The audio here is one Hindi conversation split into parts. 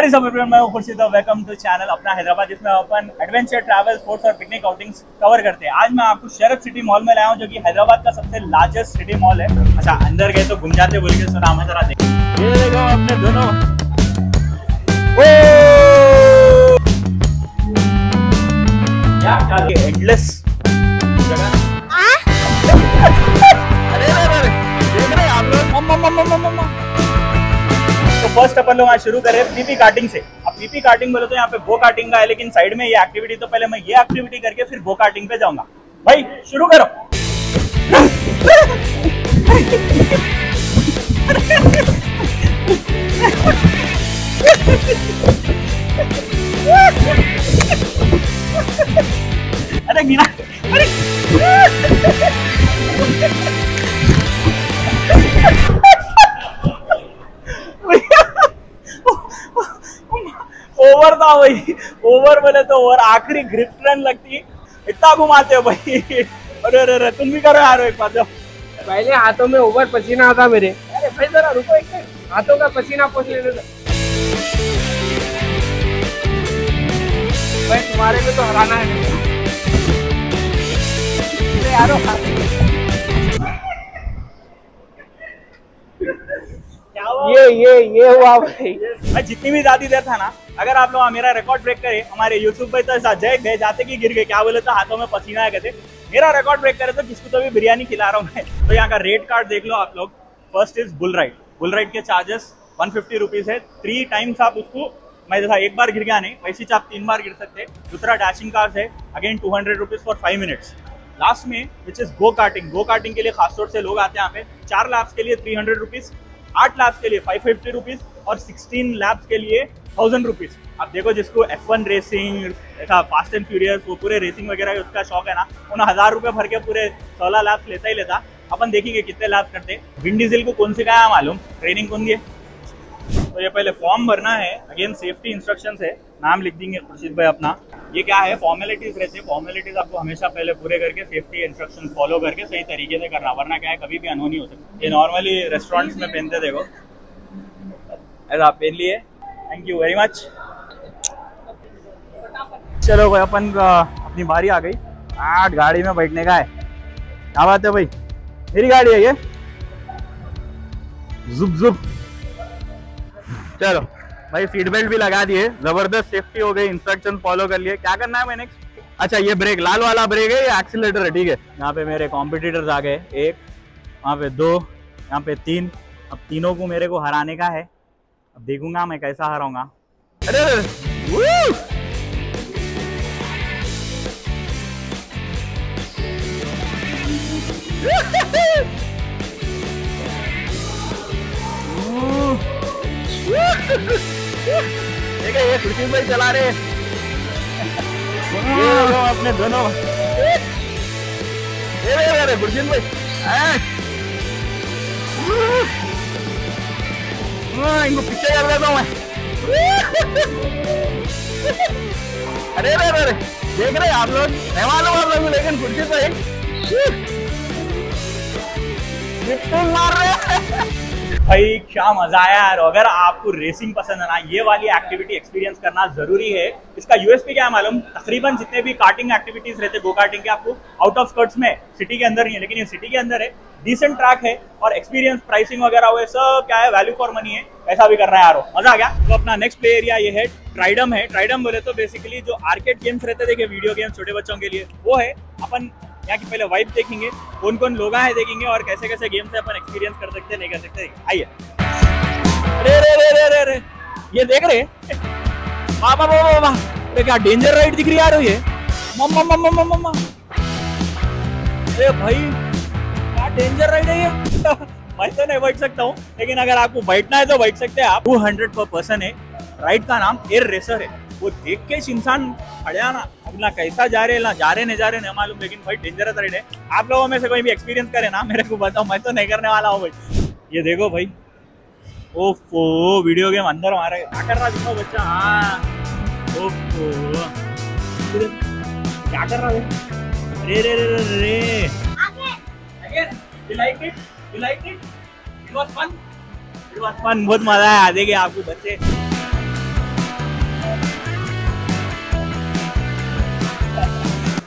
व्हाट इज़ अप एवरीवन मैं हूँ खुर्शीद वेलकम टू चैनल अपना हैदराबाद, जिसमें अपन एडवेंचर ट्रैवल स्पोर्ट्स और पिकनिक आउटिंग्स कवर करते हैं। आज मैं आपको शरद सिटी मॉल में लाया हूँ, जो कि हैदराबाद का सबसे लार्जेस्ट सिटी मॉल है। अच्छा अंदर गए तो घूम जाते बोल के सुना हमें जरा देखो। अपने दोनों। एंडलेस फ़र्स्ट अपन लोग आज शुरू करें पीपी कार्टिंग से। अब पीपी कार्टिंग बोले तो यहाँ पे गो कार्टिंग का है, लेकिन साइड में ये एक्टिविटी तो पहले मैं ये एक्टिविटी करके फिर गो कार्टिंग पे जाऊँगा। भाई, शुरू करो। अरे अरे भाई ओवर बोले तो ओवर आखिरी ग्रिप रन लगती। इतना घुमाते हो भाई। अरे अरे अरे, तुम भी करो यार एक बात पहले हाथों में ओवर पसीना आता मेरे। अरे भाई, जरा रुको एक हाथों का पसीना पोछ लेने दो। भाई, तुम्हारे को तो हराना है। यारो क्या ये ये ये हुआ भाई। मैं जितनी भी दादी था ना, अगर आप लोग मेरा रिकॉर्ड ब्रेक करे, हमारे यूट्यूब पे तो जय गए जाते कि गिर गए, क्या बोले तो हाथों में पसीना है कहते मेरा रिकॉर्ड ब्रेक करे तो किसको तो भी बिरयानी खिला रहा हूँ मैं। तो यहाँ का रेट कार्ड देख लो आप लोग। First is bull ride bull ride के चार्जेस वन फिफ्टी है। थ्री टाइम्स आप उसको, मैं जैसा एक बार गिर गया नहीं, वैसे आप तीन बार गिर सकते दूसरा डैशिंग कार्स है। Again two hundred rupees for five minutes last में which is go karting go karting के लिए खासतौर से लोग आते हैं यहाँ पे। चार लैब्स के लिए थ्री हंड्रेड रुपीज़ आठ लैब्स के लिए फाइव फिफ्टी रुपीज़ और सिक्सटीन लैब्स के लिए थाउज़ेंड रुपीज़ आप देखो जिसको एफ़ वन रेसिंग ऐसा फास्ट एंड फ्यूरियस वो पूरे रेसिंग वगैरह उसका शौक है ना उन्हें हज़ार रुपये भर के पूरे सोलह लैब्स लेता ही लेता। अपन देखेंगे कितने लैब्स करते हैं। विंड डीजल को कौन सिखाया मालूम? ट्रेनिंग कौन दिए तो ये पहले फॉर्म भरना है. अगेन सेफ्टी इंस्ट्रक्शन है. नाम लिख देंगे खुर्शीद भाई अपना. ये क्या है? फॉर्मेलिटीज रहते हैं. फॉर्मेलिटीज आपको हमेशा पहले पूरे करके सेफ्टी इंस्ट्रक्शन फॉलो करके सही तरीके से करना. वरना क्या है? कभी भी अनहोनी हो सकती ये नॉर्मली रेस्टोरेंट्स में पहनते देखो. ऐसा आप पहन लिए. थैंक यू वेरी मच चलो भाई, अपन अपनी बारी आ गई. आठ गाड़ी में बैठने का है. क्या बात है भाई? मेरी गाड़ी है ये. जुप जुप. चलो भाई सीट बेल्ट भी लगा दिए ज़बरदस्त सेफ्टी हो गई इंस्ट्रक्शन फॉलो कर लिए। क्या करना है मैंने अच्छा ये ब्रेक लाल वाला ब्रेक है ये एक्सीलेटर है? ठीक है। यहाँ पे मेरे कॉम्पिटिटर्स आ गए। एक वहाँ पे दो यहाँ पे तीन। अब तीनों को मेरे को हराने का है। अब देखूँगा मैं कैसा हराऊँगा। अरे अरे, ठीक ये खुर्शीद भाई चला रहे ये देखो अपने दोनों। ये देखो अरे खुर्शीद भाई। हाँ। हाँ, इनको पीछे कर देता हूँ मैं। अरे अरे अरे, देख रहे आप लोग मैं मालूम आप लोग लेकिन खुर्शीद भाई। मार रहे हैं। भाई, क्या मज़ा आया यार। अगर आपको रेसिंग पसंद है ना, ये वाली एक्टिविटी एक्सपीरियंस करना ज़रूरी है। इसका यूएसपी क्या है मालूम? तकरीबन जितने भी कार्टिंग एक्टिविटीज़ रहते गो कार्टिंग के आपको आउट ऑफ़ स्कर्ट्स में सिटी के अंदर नहीं है, लेकिन ये सिटी के अंदर है। डिसेंट ट्रैक है और एक्सपीरियंस प्राइसिंग वगैरह हुए सब क्या है वैल्यू फॉर मनी है। ऐसा भी कर रहा है यारो। मज़ा आ गया। तो अपना नेक्स्ट प्ले एरिया ये है ट्राइडम है। ट्राइडम बोले तो बेसिकली जो आर्केड गेम्स रहते देखिए वीडियो गेम्स छोटे बच्चों के लिए, वो है, अपन यहाँ की पहले वाइब देखेंगे, कौन कौन लोग हैं देखेंगे और कैसे कैसे गेम्स है अपन एक्सपीरियंस कर सकते नहीं कर सकते, आइए। अरे अरे अरे अरे अरे ये देख रहे वाह वाह वाह अरे, क्या डेंजर राइड दिख रही यार ये। मम्मा मम्मा मम्मा मम्मा अरे भाई, क्या डेंजर राइड है ये? मैं तो नहीं बैठ सकता हूँ, लेकिन अगर आपको बैठना है तो बैठ सकते हैं आप। टू हंड्रेड पर पर्सन है। राइड का नाम एयर रेसर है। वो देख के इंसान खड़ा ना। अब ना कैसा जा रहे ना जा रहे नहीं जा रहे नहीं मालूम। लेकिन भाई डेंजरस राइड है आप लोगों में से कोई भी एक्सपीरियंस करे ना मेरे को बताओ मैं तो नहीं करने वाला हूँ भाई। ये देखो भाई। ओफो वीडियो गेम अंदर मारा। क्या कर रहा है बच्चा? हाँ। ओफो। क्या कर रहा है? रे रे रे रे रे। Again, you liked it? You liked it? It was fun? It. बहुत मज़ा आया। देखिए आपको बच्चे।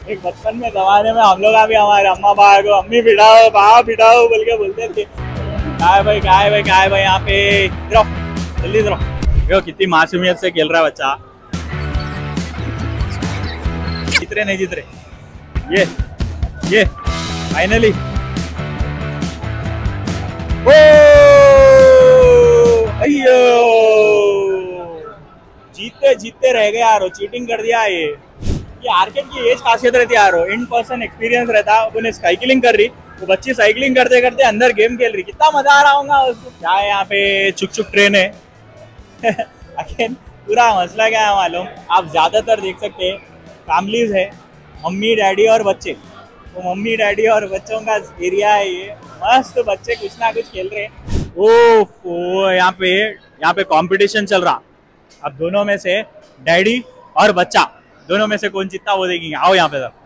एक बचपन में जमाने में हम लोग भी हमारे अम्मा बाबा को, अम्मी बिठाओ बाबा बिठाओ बोल के बोलते थे। है भाई है भाई है भाई, यहाँ पे जल्दी इधर। देखो कितनी मासूमियत से खेल रहा है बच्चा। जीत रहे नहीं जीत रहे ये ये फाइनली अयो जीतते जीतते रह गए यार चीटिंग कर दिया ये। ये आर्केड की एज खासियत रहती है यार इन पर्सन एक्सपीरियंस रहता है। उन्हें साइकिलिंग कर रही वो बच्ची साइकिलिंग करते करते अंदर गेम खेल रही, कितना मज़ा आ रहा होगा उसको। क्या है यहाँ पे चुक चुक ट्रेन है? अगेन, पूरा मसला क्या है मालूम? आप ज़्यादातर देख सकते हैं फैमिलीज़ है, मम्मी, डैडी और बच्चे। तो मम्मी, डैडी और बच्चों का एरिया है ये। मस्त बच्चे कुछ ना कुछ खेल रहे हैं। ओ, यहाँ पे यहाँ पे कंपटीशन चल रहा। अब दोनों में से डैडी और बच्चा। दोनों में से कौन जीतता वो देखेंगे। आओ यहाँ पे सब।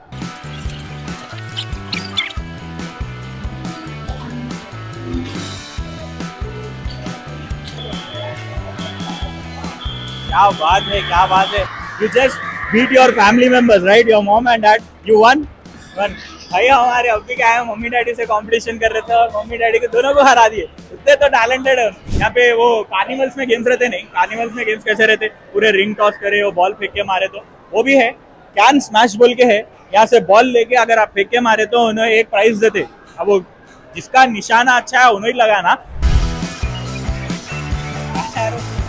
क्या बात है, क्या बात है। You just beat your family members right your mom and dad you won won भाई हमारे अभी क्या है, मम्मी डैडी से कंपटीशन कर रहे थे और मम्मी डैडी को दोनों को हरा दिए। उतने तो टैलेंटेड है। यहाँ पे वो कार्निवल्स में गेम्स रहते नहीं? कार्निवल्स में गेम्स कैसे रहते? पूरे रिंग टॉस करे, वो बॉल फेंक के मारे तो। वो भी है। कैन स्मैश बोल के है। यहाँ से बॉल लेके अगर आप फेंके मारे तो उन्हें एक प्राइज देते। अब वो जिसका निशाना अच्छा है उन्हें लगाना।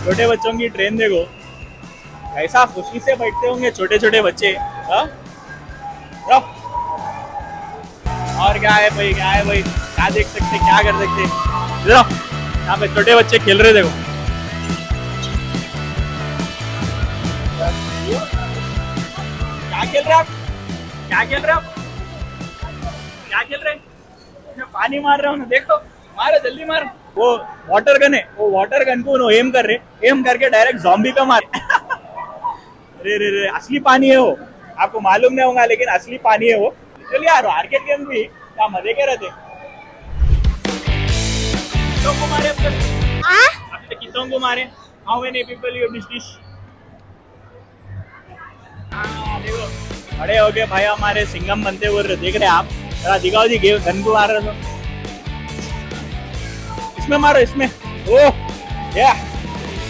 छोटे बच्चों की ट्रेन देखो। ऐसा खुशी से बैठते होंगे छोटे छोटे बच्चे। हाँ? और क्या है भाई, क्या है भाई? क्या देख सकते, क्या कर सकते? यहाँ पे छोटे बच्चे खेल रहे देखो। खेल रहे आप? क्या खेल रहे आप? क्या खेल रहे मैं पानी मार रहा हूँ ना देखो मारो जल्दी मारो। वो वाटर गन है वो वाटर गन को एम कर रहे एम करके डायरेक्ट जॉम्बी का मार। रे रे रे असली पानी है वो। आपको मालूम नहीं होगा लेकिन असली पानी है वो। चलिए यार आर्केड गेम भी क्या मज़े के रहते कितनों को मारे अब को मारे। How many people you dish देखो बड़े हो गए भाई, हमारे सिंगम बनते रहे देख रहे आप। जरा दिखाओ जी गन को मार रहे इसमें मारो, इसमें। ओह या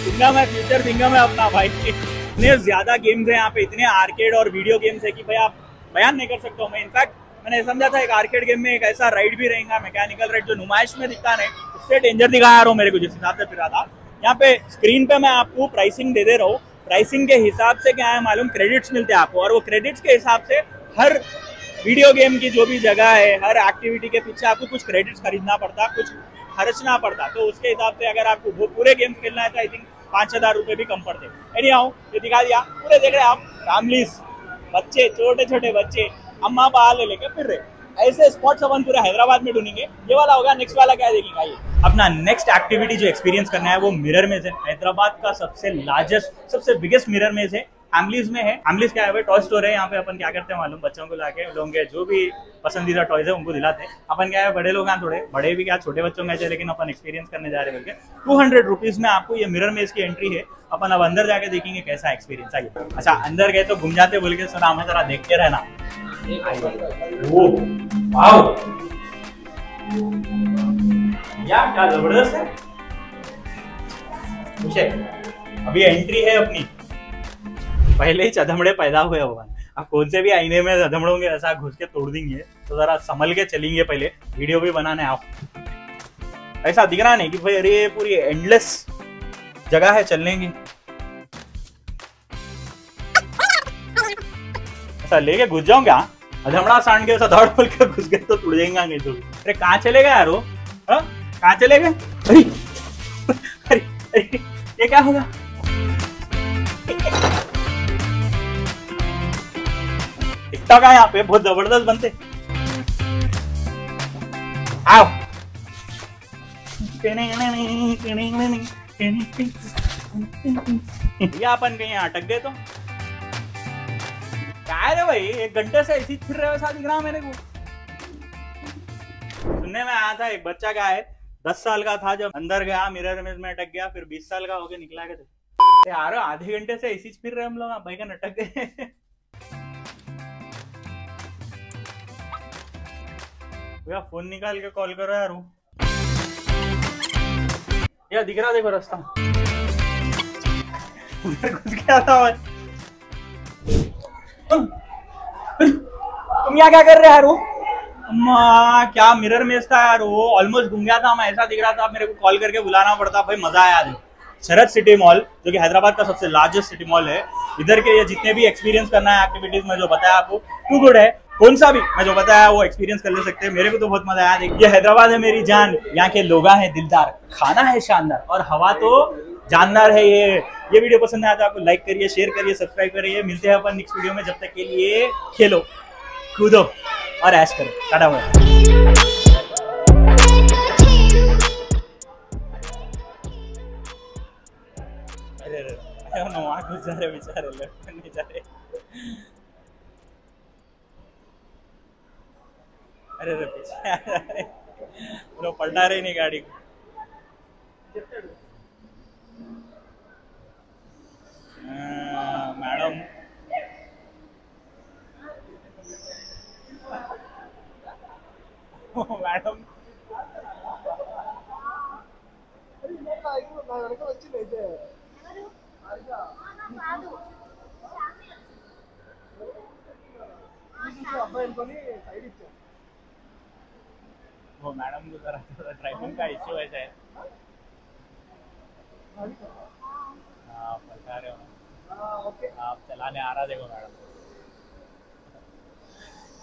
सिंगम है फ्यूचर सिंगम है अपना भाई। इतने ज़्यादा गेम्स है यहाँ पे, इतने आर्केड और वीडियो गेम्स है कि भाई आप बयान नहीं कर सकता हूँ। मैं इनफैक्ट मैंने समझा था, एक आर्केड गेम में एक ऐसा राइड भी रहेगा मैकेनिकल राइड जो नुमाइश में दिखता नहीं, उससे डेंजर दिखा रहा हूँ मेरे को जिस हिसाब से फिर था यहाँ पे स्क्रीन पे मैं आपको प्राइसिंग दे दे रहा हूँ। प्राइसिंग के हिसाब से क्या है मालूम? क्रेडिट्स मिलते हैं आपको। और वो क्रेडिट्स के हिसाब से हर वीडियो गेम की जो भी जगह है, हर एक्टिविटी के पीछे आपको कुछ क्रेडिट्स खरीदना पड़ता, कुछ खर्चना पड़ता। तो उसके हिसाब से अगर आपको वो पूरे गेम खेलना है तो आई थिंक पाँच हज़ार रुपये भी कम पड़ते। एनी आओ ये दिखा दिया। पूरे देख रहे आप फैमिलीज़ बच्चे छोटे छोटे बच्चे अम्मा बाल लेके फिर रहे। ऐसे स्पॉट्स अपन पूरे हैदराबाद में ढूंढेंगे। ये वाला होगा नेक्स्ट वाला क्या देखेंगे आइए अपना नेक्स्ट एक्टिविटी जो एक्सपीरियंस करना है, वो मिरर मेज है हैदराबाद का सबसे लार्जेस्ट सबसे बिगेस्ट मिरर मेज है फैमिलीज़ में है। फैमिलीज़ क्या है टॉय स्टोर है, यहाँ पे अपन क्या करते हैं मालूम? बच्चों को लाके लोगों के जो भी पसंदीदा टॉयज है, उनको दिलाते हैं। अपन क्या है, बड़े लोग हैं थोड़े। बड़े भी क्या, छोटे बच्चों में लेकिन अपन एक्सपीरियंस करने जा रहे हैं बोल टू हंड्रेड रुपीज़ में आपको ये मिरर मेज की एंट्री है। अपन अब अंदर जाके देखेंगे कैसा एक्सपीरियंस आइए अच्छा अंदर गए तो घूम जाते, बोल के सुना हमें जरा देखते रहना। वाओ यार क्या ज़बरदस्त है। अभी एंट्री है अपनी। पहले ही चदमड़े पैदा हुए भगवान। अब कौन से भी आईने में चदमड़ोगे ऐसा घुस के तोड़ देंगे। तो जरा संभल के चलेंगे पहले। वीडियो भी बनाने आओ। ऐसा दिख रहा नहीं कि भाई, अरे ये पूरी एंडलेस जगह है चलने की। ऐसा लेके घुस जाऊँ क्या? अधमड़ा सांड के ऐसा दौड़ बोल के घुस गए तो टूट जाएँगे नहीं तो। अरे कहाँ चले गए यार वो? हाँ? कहाँ चले गए? अरे अरे अरे, ये क्या होगा? टिकटॉक है यहाँ पे, बहुत ज़बरदस्त बनते। आओ। या अपन कहीं अटक गए तो? क्या भाई? एक घंटे से ऐसी फिर रहे दिख रहा मेरे को सुनने में आया था, एक बच्चा क्या है, दस साल का था जब अंदर गया मिरर में अटक गया, फिर बीस साल का होके निकला थे। यार, आधे घंटे से ऐसी फिर रहे हम लोग भाई का अटक गए भैया फ़ोन निकाल के कॉल करो यार वो दिख रहा देखो रास्ता। घुस गया था मैं यहाँ क्या कर रहे हो वो? क्या मिरर में था यार वो ऑलमोस्ट घूम गया था, मैं ऐसा दिख रहा था मेरे को कॉल करके बुलाना पड़ता, भाई मज़ा आया आज। शरद सिटी मॉल जो कि हैदराबाद का सबसे लार्जेस्ट सिटी मॉल है, इधर के ये जितने भी एक्सपीरियंस करना है एक्टिविटीज़ में जो बताया आपको टू गुड है। कौन सा भी, मैं जो बताया वो एक्सपीरियंस कर ले सकते हैं, मेरे को तो बहुत मज़ा आया। देखिए हैदराबाद है मेरी जान, यहाँ के लोग हैं दिलदार, खाना है शानदार, और हवा तो जानदार है ये। ये वीडियो पसंद आया तो आपको लाइक करिए शेयर करिए सब्सक्राइब करिए। मिलते हैं अपन नेक्स्ट वीडियो में, जब तक के लिए खेलो। कूदो और ऐश करो। टाटा बाय जा रहे बेचारे जा रहे। अरे अरे पलटा रहे नहीं गाड़ी को। हाँ, मैडम। मैडम मैडम ड्राइविंग का इश्यू है हाँ बता रहे हो. आप चलाने आ रहा देखो मैडम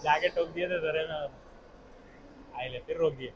जाके ठोक दिए थे, जरे में. आए ले फिर रोक दिए